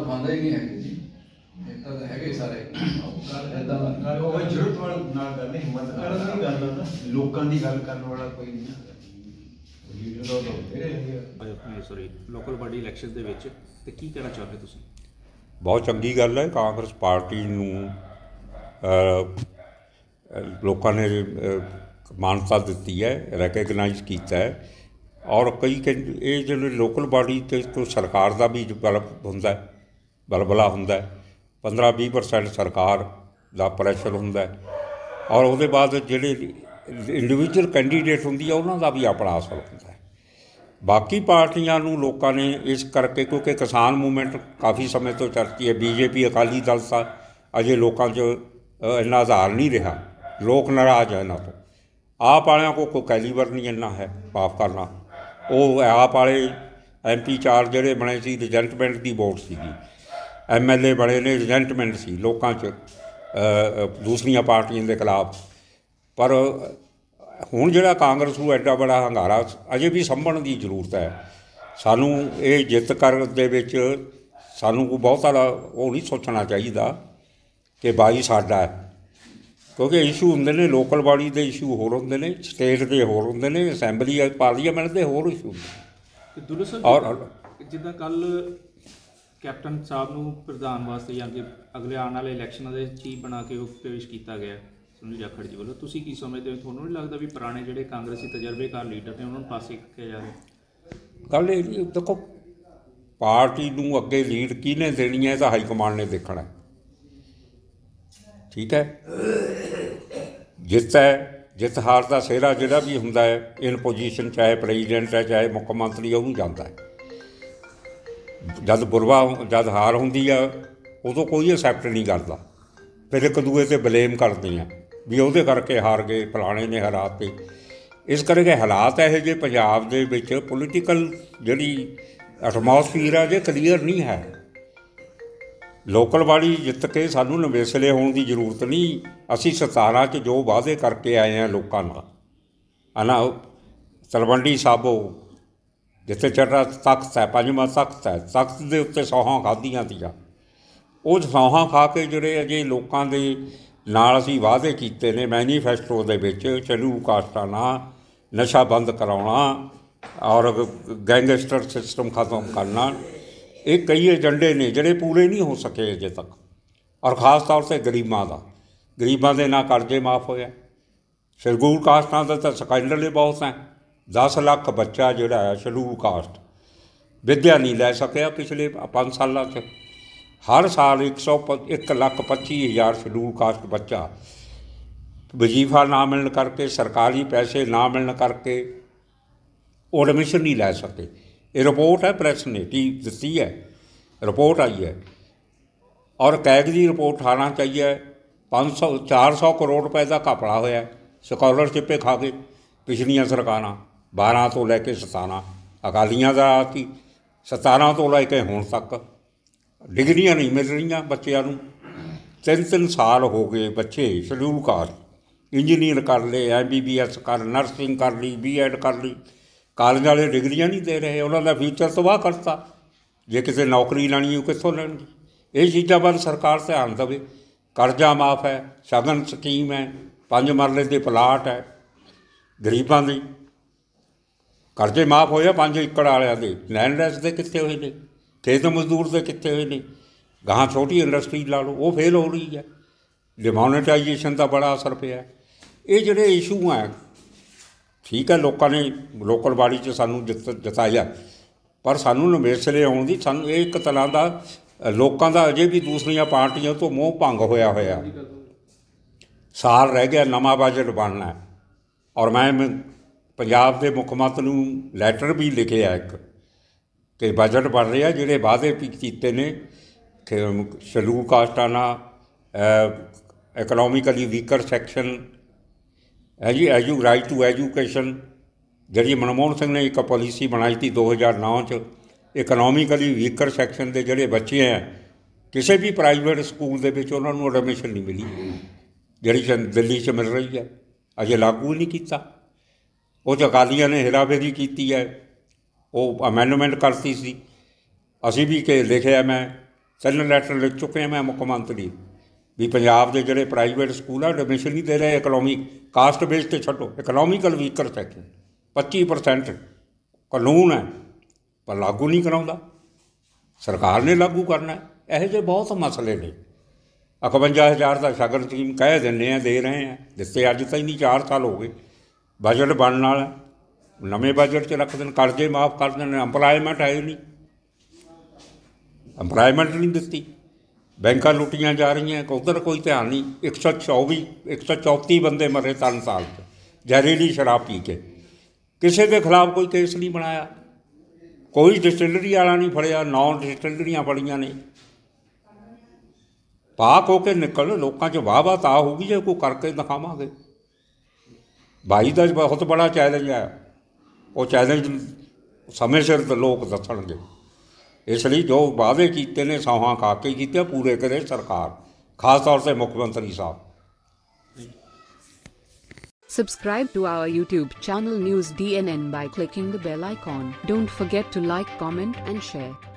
ਉਹ ਖਾਂਦੇ ਹੀ ਨਹੀਂ ਹੈਗੇ ਜੀ। ਨੇਤਾ ਤਾਂ ਹੈਗੇ ਸਾਰੇ। ਦਾ ਗੱਲ ਉਹ ਜ਼ਰੂਰਤ ਵਾਲ ਨਾਲ ਕਰਨੀ ਹਿੰਮਤ ਕਰਨ ਦੀ ਗੱਲ ਨਾ ਲੋਕਾਂ ਦੀ ਗੱਲ ਕਰਨ ਵਾਲਾ ਕੋਈ ਨਹੀਂ। ਲੀਡਰ ਦਾ ਤਾਂ ਬਥੇਰੇ ਹੈਗੇ ਆ। ਆਪਣੇ ਸੌਰੀ ਲੋਕਲ ਬਾਡੀ ਇਲੈਕਸ਼ਨ ਦੇ ਵਿੱਚ ਤੇ ਕੀ ਕਹਿਣਾ ਚਾਹੁੰਦੇ ਤੁਸੀਂ? ਬਹੁਤ ਚੰਗੀ ਗੱਲ ਹੈ ਕਾਂਗਰਸ ਪਾਰਟੀ ਨੂੰ ਲੋਕਾਂ ਨੇ ਮਾਨਤਾ ਦਿੱਤੀ ਹੈ ਰੈਕਗਨਾਈਜ਼ ਕੀਤਾ ਹੈ। ਔਰ ਕਈ ਕਹਿੰਦੇ ਇਹ ਜਿਹੜੇ ਲੋਕਲ ਬਾਡੀ ਤੇ ਤੋਂ ਸਰਕਾਰ ਦਾ ਵੀ ਬਲ ਹੁੰਦਾ ਹੈ। ਬਲਬਲਾ ਹੁੰਦਾ ਹੈ। 15-20% ਸਰਕਾਰ ਦਾ ਪ੍ਰੈਸ਼ਰ ਹੁੰਦਾ ਔਰ ਉਹਦੇ ਬਾਅਦ ਜਿਹੜੇ ਇੰਡੀਵਿਜੂਅਲ ਕੈਂਡੀਡੇਟ ਹੁੰਦੀ ਆ, ਉਹਨਾਂ ਦਾ ਵੀ ਆਪਣਾ ਅਸਰ ਹੁੰਦਾ ਬਾਕੀ ਪਾਰਟੀਆਂ ਨੂੰ ਲੋਕਾਂ ਨੇ ਇਸ ਕਰਕੇ, ਕਿਉਂਕਿ ਕਿਸਾਨ ਮੂਵਮੈਂਟ ਕਾਫੀ ਸਮੇਂ ਤੋਂ ਚਰਚੀ ਹੈ। ਬੀਜੇਪੀ, ਅਕਾਲੀ ਦਲ ਤਾਂ ਅਜੇ ਲੋਕਾਂ 'ਚ ਇੰਨਾ ਆਧਾਰ ਨਹੀਂ ਰਿਹਾ। ਲੋਕ ਨਾਰਾਜ਼ ਹੈ ਇਹਨਾਂ ਤੋਂ। ਆਪ ਵਾਲਿਆਂ ਕੋ ਕੋਈ ਕੈਲੀਵਰ ਨਹੀਂ ਇੰਨਾ ਹੈ, ਮਾਫ ਕਰਨਾ। ਉਹ ਆਪ ਵਾਲੇ ਐਮਪੀ ਚਾਰ ਜਿਹੜੇ ਬਣੇ ਸੀ ਰਿਜੈਂਟਮੈਂਟ ਦੀ ਵੋਟ ਸੀਗੀ। ਐਮਐਲਏ ਬਣੇ ਨੇ ਰਿਜੈਂਟਮੈਂਟ ਸੀ ਲੋਕਾਂ 'ਚ ਦੂਸਰੀਆਂ ਪਾਰਟੀਆਂ ਦੇ ਖਿਲਾਫ। ਪਰ ਹੁਣ ਜਿਹੜਾ ਕਾਂਗਰਸ ਨੂੰ ਐਡਾ ਬੜਾ ਹੰਗਾਰਾ ਅਜੇ ਵੀ ਸੰਭਣ ਦੀ ਜ਼ਰੂਰਤ ਹੈ। ਸਾਨੂੰ ਇਹ ਜਿੱਤ ਕਰਨ ਦੇ ਵਿੱਚ ਸਾਨੂੰ ਕੋਈ ਬਹੁਤਾ ਉਹ ਨਹੀਂ ਸੋਚਣਾ ਚਾਹੀਦਾ ਕਿ ਬਾਈ ਸਾਡਾ ਹੈ। ਕਿਉਂਕਿ ਇਸ਼ੂ ਹੁੰਦੇ ਨੇ ਲੋਕਲ ਬਾਡੀ ਦੇ ਇਸ਼ੂ ਹੋਰ ਹੁੰਦੇ ਨੇ ਸਟੇਟ ਦੇ ਹੋਰ ਹੁੰਦੇ ਨੇ ਅਸੈਂਬਲੀ ਪਾਰਲੀਮੈਂਟ ਦੇ ਹੋਰ ਇਸ਼ੂ ਹੁੰਦੇ ਨੇ। ਤੇ ਦੁੱਲੋ ਸਾਹਿਬ ਔਰ ਜਿੱਦਾਂ ਕੱਲ ਕੈਪਟਨ ਸਾਹਿਬ ਨੂੰ ਪ੍ਰਧਾਨ ਵਾਸਤੇ ਜਾਂ ਅਗਲੇ ਆਉਣ ਵਾਲੇ ਇਲੈਕਸ਼ਨਾਂ ਦੇ ਚੀਫ ਬਣਾ ਕੇ ਉਹ ਪੇਸ਼ ਕੀਤਾ ਗਿਆ ਸੁਨੀਲ ਜਾਖੜ ਜੀ ਵੱਲੋਂ। ਤੁਸੀਂ ਕੀ ਸਮਝਦੇ ਹੋ? ਤੁਹਾਨੂੰ ਨਹੀਂ ਲੱਗਦਾ ਵੀ ਪੁਰਾਣੇ ਜਿਹੜੇ ਕਾਂਗਰਸੀ ਤਜਰਬੇਕਾਰ ਲੀਡਰ ਨੇ ਉਹਨਾਂ ਨੂੰ ਪਾਸੇ ਕਿਹਾ ਜਾ ਰਿਹਾ ਗੱਲ ਇਹ ਜੀ, ਦੇਖੋ ਪਾਰਟੀ ਨੂੰ ਅੱਗੇ ਲੀਡ ਕਿਹਨੇ ਦੇਣੀ ਹੈ ਇਹ ਤਾਂ ਹਾਈ ਕਮਾਂਡ ਨੇ ਦੇਖਣਾ ਠੀਕ ਹੈ? ਜਿੱਤ ਹੈ ਜਿੱਤ ਹਾਰ ਦਾ ਸਿਹਰਾ ਜਿਹੜਾ ਵੀ ਹੁੰਦਾ ਹੈ ਇਨ ਪੋਜੀਸ਼ਨ ਚਾਹੇ ਪ੍ਰੈਜ਼ੀਡੈਂਟ ਹੈ ਚਾਹੇ ਮੁੱਖ ਮੰਤਰੀ ਹੈ, ਉਹਨੂੰ ਜਾਂਦਾ ਹੈ। ਜਦ ਬੁਰਵਾ ਜਦ ਹਾਰ ਹੁੰਦੀ ਆ, ਉਦੋਂ ਕੋਈ ਐਕਸੈਪਟ ਨਹੀਂ ਕਰਦਾ। ਫਿਰ ਇੱਕ ਦੂਏ ਤੇ ਬਲੇਮ ਕਰਦੇ ਆ, ਵੀ ਉਹਦੇ ਕਰਕੇ ਹਾਰ ਗਏ, ਫਲਾਣੇ ਨੇ ਹਰਾਤੇ। ਇਸ ਕਰਕੇ ਹਾਲਾਤ ਇਹੋ ਜਿਹੇ ਪੰਜਾਬ ਦੇ ਵਿੱਚ ਪੋਲੀਟੀਕਲ ਜਿਹੜੀ ਐਟਮੋਸਫੀਅਰ ਆ ਜੇ ਕਲੀਅਰ ਨਹੀਂ ਹੈ। ਲੋਕਲ ਬਾਡੀ ਜਿੱਤ ਕੇ ਸਾਨੂੰ ਨਵੇਸਲੇ ਹੋਣ ਦੀ ਜ਼ਰੂਰਤ ਨਹੀਂ, ਅਸੀਂ 17 ਚ ਜੋ ਵਾਅਦੇ ਕਰਕੇ ਆਏ ਆ ਲੋਕਾਂ ਨਾਲ। ਅਨਾ ਤਲਵੰਡੀ ਸਾਬੋ ਜਿੱਥੇ ਚੜਾ ਤਖਤ ਹੈ ਪੰਜਵਾਂ ਤਖਤ ਹੈ ਤਖਤ ਦੇ ਉੱਤੇ ਸੌਹਾਂ ਖਾਧੀਆਂ ਤੀਆਂ। ਉਹ ਸੌਹਾਂ ਖਾ ਕੇ ਜਿਹੜੇ ਅਜੇ ਲੋਕਾਂ ਦੇ ਨਾਲ ਅਸੀਂ ਵਾਅਦੇ ਕੀਤੇ ਨੇ, ਮੈਨੀਫੈਸਟੋ ਦੇ ਵਿੱਚ, ਚਲੂ ਕਾਸਟਾਂ ਨਾਲ ਨਸ਼ਾ ਬੰਦ ਕਰਾਉਣਾ ਔਰ ਗੈਂਗਸਟਰ ਸਿਸਟਮ ਖਤਮ ਕਰਨਾ, ਇਹ ਕਈ ਏਜੰਡੇ ਨੇ ਜਿਹੜੇ ਪੂਰੇ ਨਹੀਂ ਹੋ ਸਕੇ ਅਜੇ ਤੱਕ। ਔਰ ਖਾਸ ਤੌਰ ਤੇ ਗਰੀਬਾਂ ਦਾ। ਗਰੀਬਾਂ ਦੇ ਨਾਲ ਕਰਜ਼ੇ ਮਾਫ ਹੋਇਆ ਸ਼ਡਿਊਲ ਕਾਸਟਾਂ ਦਾ ਤਾਂ ਸਕੈਂਡਲ ਹੀ ਬਹੁਤ ਹੈ। 10 ਲੱਖ ਬੱਚਾ ਜਿਹੜਾ ਹੈ ਸ਼ਡਿਊਲ ਕਾਸਟ। ਵਿੱਦਿਆ ਨਹੀਂ ਲੈ ਸਕਿਆ ਪਿਛਲੇ 5 ਸਾਲਾਂ 'ਚ। ਹਰ ਸਾਲ 100 1 ਲੱਖ 25 ਹਜ਼ਾਰ ਸ਼ਡਿਊਲ ਕਾਸਟ ਬੱਚਾ। ਵਜ਼ੀਫਾ ਨਾ ਮਿਲਣ ਕਰਕੇ, ਸਰਕਾਰੀ ਪੈਸੇ ਨਾ ਮਿਲਣ ਕਰਕੇ ਉਹ ਐਡਮਿਸ਼ਨ ਨਹੀਂ ਲੈ ਸਕੇ। ਇਹ ਰਿਪੋਰਟ ਹੈ ਪ੍ਰੈਸ ਨੇ ਟੀ ਦਿੱਤੀ ਹੈ? ਰਿਪੋਰਟ ਆਈ ਹੈ। ਔਰ ਕੈਗ ਦੀ ਰਿਪੋਰਟ ਆਣਾ ਚਾਹੀਏ 500 400 ਕਰੋੜ ਰੁਪਏ ਦਾ ਘਪਲਾ ਹੋਇਆ ਸਕਾਲਰਸ਼ਿਪੇ ਖਾ ਕੇ, ਪਿਛਲੀਆਂ ਸਰਕਾਰਾਂ। 12 ਤੋਂ ਲੈ ਕੇ 17 ਅਕਾਲੀਆਂ ਦਾ ਸੀ 17 ਤੋਂ ਲੈ ਕੇ ਹੁਣ ਤੱਕ ਡਿਗਰੀਆਂ ਨਹੀਂ ਮਿਲ ਰਹੀਆਂ ਬੱਚਿਆਂ ਨੂੰ। ਤਿੰਨ ਤਿੰਨ ਸਾਲ ਹੋ ਗਏ ਬੱਚੇ ਸ਼ਡਿਊਲ ਕਾਸਟ ਇੰਜੀਨੀਅਰ ਕਰ ਲਏ ਐਮਬੀਬੀਐਸ ਕਰ, ਨਰਸਿੰਗ ਕਰ ਲਈ, ਬੀਐਡ ਕਰ ਲਈ। ਕਾਲਜ ਵਾਲੇ ਡਿਗਰੀਆਂ ਨਹੀਂ ਦੇ ਰਹੇ, ਉਹਨਾਂ ਦਾ ਫਿਊਚਰ ਤਬਾਹ ਕਰਤਾ। ਜੇ ਕਿਸੇ ਨੌਕਰੀ ਲੈਣੀ ਉਹ ਕਿੱਥੋਂ ਲੈਣਗੇ? ਇਹ ਚੀਜ਼ਾਂ ਵੱਲ ਸਰਕਾਰ ਧਿਆਨ ਦੇਵੇ। ਕਰਜ਼ਾ ਮਾਫ ਹੈ, ਸ਼ਗਨ ਸਕੀਮ ਹੈ, ਪੰਜ ਮਰਲੇ ਦੇ ਪਲਾਟ ਹੈ। ਗਰੀਬਾਂ ਦੀ ਕਰਜ਼ੇ ਮਾਫ ਹੋਏ ਪੰਜ ਏਕੜ ਵਾਲਿਆਂ ਦੇ। ਲੈਂਡ ਰੈਸ ਦੇ ਕਿੱਥੇ ਹੋਏ ਨੇ? ਖੇਤ ਮਜ਼ਦੂਰ ਦੇ ਕਿੱਥੇ ਹੋਏ ਨੇ? ਗਾਹਾਂ ਛੋਟੀ ਇੰਡਸਟਰੀ ਲਾ ਲਓ, ਉਹ ਫੇਲ ਹੋ ਰਹੀ ਹੈ। ਡਿਮੋਨੇਟਾਈਜੇਸ਼ਨ ਦਾ ਬੜਾ ਅਸਰ ਪਿਆ ਇਹ ਜਿਹੜੇ ਇਸ਼ੂ ਹੈ ਠੀਕ ਹੈ, ਲੋਕਾਂ ਨੇ ਲੋਕਲ ਬਾਡੀ 'ਚ ਸਾਨੂੰ ਜਿੱਤ, ਜਿਤਾਇਆ। ਪਰ ਸਾਨੂੰ ਨਵੇਸਲੇ ਆਉਣ ਦੀ, ਸਾਨੂੰ ਇਹ ਇੱਕ ਤਰ੍ਹਾਂ ਦਾ, ਲੋਕਾਂ ਦਾ ਅਜੇ ਵੀ ਦੂਸਰੀਆਂ ਪਾਰਟੀਆਂ ਤੋਂ ਮੋਹ ਭੰਗ ਹੋਇਆ ਹੋਇਆ। ਸਾਲ ਰਹਿ ਗਿਆ, ਨਵਾਂ ਬਜਟ ਬਣਨਾ ਔਰ ਮੈਂ ਪੰਜਾਬ ਦੇ ਮੁੱਖ ਮੰਤਰੀ ਨੂੰ ਲੈਟਰ ਵੀ ਲਿਖਿਆ ਇੱਕ ਕਿ ਬਜਟ ਬਣ ਰਿਹਾ, ਜਿਹੜੇ ਵਾਅਦੇ ਕੀਤੇ ਨੇ, ਕਿ ਸ਼ਡਿਊਲ ਕਾਸਟਾਂ ਨਾਲ ਇਕਨੋਮਿਕਲੀ ਵੀਕਰ ਸੈਕਸ਼ਨ ਹੈ ਜੀ ਐਜੂ ਰਾਈਟ ਟੂ ਐਜੂਕੇਸ਼ਨ ਜਿਹੜੀ ਮਨਮੋਹਨ ਸਿੰਘ ਨੇ ਇੱਕ ਪਾਲਿਸੀ ਬਣਾਈ ਸੀ 2009 ਚ ਇਕਨੋਮਿਕਲੀ ਵੀਕਰ ਸੈਕਸ਼ਨ ਦੇ ਜਿਹੜੇ ਬੱਚੇ ਹੈ, ਕਿਸੇ ਵੀ ਪ੍ਰਾਈਵੇਟ ਸਕੂਲ ਦੇ ਵਿੱਚ ਉਹਨਾਂ ਨੂੰ ਐਡਮਿਸ਼ਨ ਨਹੀਂ ਮਿਲੀ। ਜਿਹੜੀ ਦਿੱਲੀ 'ਚ ਮਿਲ ਰਹੀ ਹੈ। ਅਜੇ ਲਾਗੂ ਨਹੀਂ ਕੀਤਾ। ਉਹ 'ਚ ਅਕਾਲੀਆਂ ਨੇ ਹੇਰਾਫੇਰੀ ਕੀਤੀ ਹੈ, ਉਹ ਅਮੈਂਡਮੈਂਟ ਕਰਤੀ ਸੀ। ਅਸੀਂ ਵੀ ਕਿ ਲਿਖਿਆ ਮੈਂ ਤਿੰਨ ਲੈਟਰ ਲਿਖ ਚੁੱਕੇ ਹਾਂ ਮੈਂ ਮੁੱਖ ਮੰਤਰੀ। ਵੀ ਪੰਜਾਬ ਦੇ ਜਿਹੜੇ ਪ੍ਰਾਈਵੇਟ ਸਕੂਲ ਆ ਐਡਮਿਸ਼ਨ ਨਹੀਂ ਦੇ ਰਹੇ ਇਕਨੋਮੀ ਕਾਸਟ ਬੇਸ ਤੇ ਛੱਡੋ। ਇਕਨੋਮਿਕਲ ਵੀਕਰ ਸੈਕਸ਼ਨ 25% ਕਾਨੂੰਨ ਹੈ, ਪਰ ਲਾਗੂ ਨਹੀਂ ਕਰਾਉਂਦਾ। ਸਰਕਾਰ ਨੇ ਲਾਗੂ ਕਰਨਾ ਹੈ। ਇਹੋ ਜਿਹੇ ਬਹੁਤ ਮਸਲੇ ਨੇ। 51000 ਦਾ ਸ਼ਗਨ ਸਕੀਮ ਕਹਿ ਦਿੰਦੇ ਆ, ਦੇ ਰਹੇ ਆ। ਦਿੱਤੇ ਅੱਜ ਤਾਈਂ ਨਹੀਂ 4 ਸਾਲ ਹੋ ਗਏ। ਬਜਟ ਬਣਨ ਵਾਲਾ। ਨਵੇਂ ਬਜਟ 'ਚ ਰੱਖ ਦੇਣ, ਕਰਜ਼ੇ ਮਾਫ ਕਰ ਦੇਣ ਐਮਪਲਾਇਮੈਂਟ ਆਈ ਨਹੀਂ ਐਮਪਲਾਇਮੈਂਟ ਨਹੀਂ ਦਿੱਤੀ। ਬੈਂਕਾਂ ਲੁੱਟੀਆਂ ਜਾ ਰਹੀਆਂ, ਉਧਰ ਕੋਈ ਧਿਆਨ ਨਹੀਂ 124 134 ਬੰਦੇ ਮਰੇ ਤਿੰਨ ਸਾਲ 'ਚ, ਜ਼ਹਿਰੀਲੀ ਸ਼ਰਾਬ ਪੀ ਕੇ। ਕਿਸੇ ਦੇ ਖਿਲਾਫ ਕੋਈ ਕੇਸ ਨਹੀਂ ਬਣਾਇਆ। ਕੋਈ ਡਿਸਟਿਲਰੀ ਵਾਲਾ ਨਹੀਂ ਫੜਿਆ ਨੌ ਡਿਸਟਿਲਰੀਆਂ ਫੜੀਆਂ ਨੇ। ਪਾਕ ਹੋ ਕੇ ਨਿਕਲ, ਲੋਕਾਂ 'ਚ ਵਾਹ ਵਾਹ ਤਾਂ ਹੋਊਗੀ ਜੇ ਕੋਈ ਕਰਕੇ ਦਿਖਾਵਾਂਗੇ। ਭਾਈ ਦਾ ਬਹੁਤ ਬੜਾ ਚੈਲੰਜ ਹੈ ਉਹ ਚੈਲੰਜ ਸਮੇਂ ਸਿਰ ਤੇ ਲੋਕ ਦੱਸਣਗੇ ਇਸ ਲਈ ਜੋ ਵਾਅਦੇ ਕੀਤੇ ਨੇ ਸੌਹਾਂ ਖਾ ਕੇ ਕੀਤੇ ਪੂਰੇ ਕਰੇ ਸਰਕਾਰ ਖਾਸ ਤੌਰ ਤੇ ਮੁੱਖ ਮੰਤਰੀ ਸਾਹਿਬ Subscribe to our YouTube channel News DNN by clicking the bell icon. Don't forget to like, comment, and share.